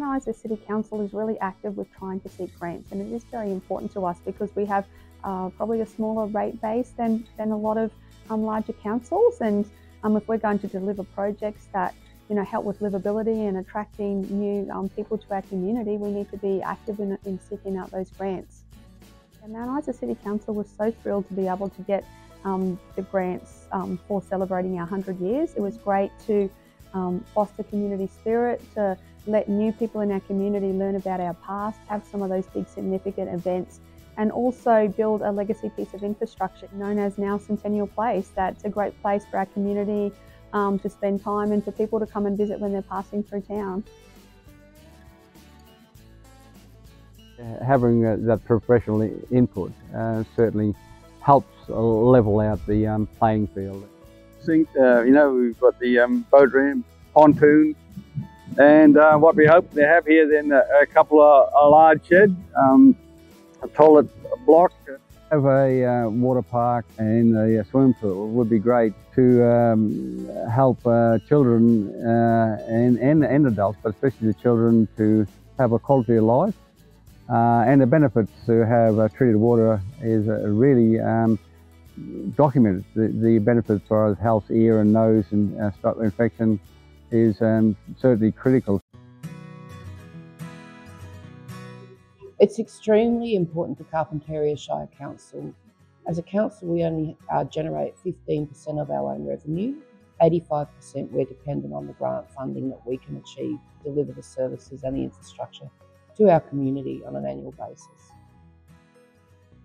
Mount City Council is really active with trying to seek grants, and it is very important to us because we have uh, probably a smaller rate base than, than a lot of um, larger councils. And um, if we're going to deliver projects that you know help with livability and attracting new um, people to our community, we need to be active in, in seeking out those grants. And Mount Isa City Council was so thrilled to be able to get um, the grants um, for celebrating our 100 years. It was great to um, foster community spirit, to let new people in our community learn about our past, have some of those big significant events, and also build a legacy piece of infrastructure known as now Centennial Place. That's a great place for our community um, to spend time and for people to come and visit when they're passing through town. Uh, having uh, that professional input uh, certainly helps level out the um, playing field I think, uh, you know, we've got the um, boat ramp, pontoon, and uh, what we hope to have here then a, a couple of a large shed, um, a toilet block. Have a uh, water park and a, swimming pool would be great to um, help uh, children uh, and, and, and adults, but especially the children to have a quality of life. Uh, and the benefits to have treated water is really um, documented. The, the benefits as health, ear and nose and uh, infection is um, certainly critical. It's extremely important to Carpentaria Shire Council. As a council, we only uh, generate 15% of our own revenue. 85% we're dependent on the grant funding that we can achieve to deliver the services and the infrastructure to our community on an annual basis.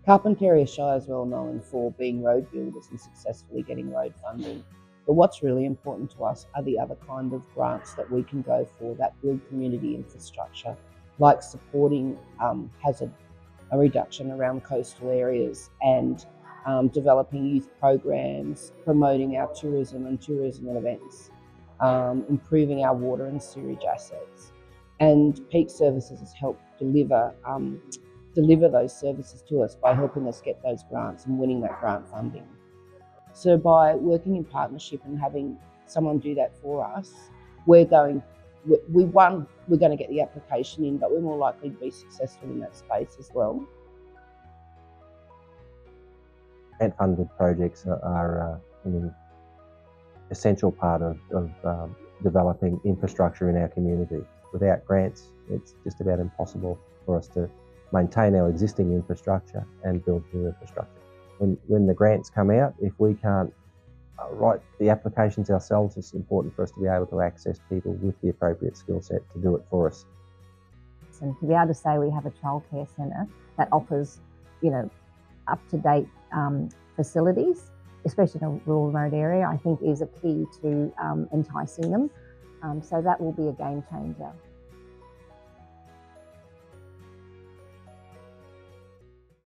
Carpentaria Shire is well known for being road builders and successfully getting road funding. But what's really important to us are the other kind of grants that we can go for that build community infrastructure, like supporting um, hazard a reduction around coastal areas and um, developing youth programs, promoting our tourism and tourism events, um, improving our water and sewage assets. And Peak Services has helped deliver um, deliver those services to us by helping us get those grants and winning that grant funding. So by working in partnership and having someone do that for us, we're going, we one, we're going to get the application in, but we're more likely to be successful in that space as well. Grant funded projects are, uh, an essential part of, of um, developing infrastructure in our community. Without grants, it's just about impossible for us to maintain our existing infrastructure and build new infrastructure. When, when the grants come out, if we can't uh, write the applications ourselves, it's important for us to be able to access people with the appropriate skill set to do it for us. And to be able to say we have a childcare centre that offers, you know, up-to-date um, facilities, especially in a rural remote area, I think is a key to um, enticing them. Um, so that will be a game changer.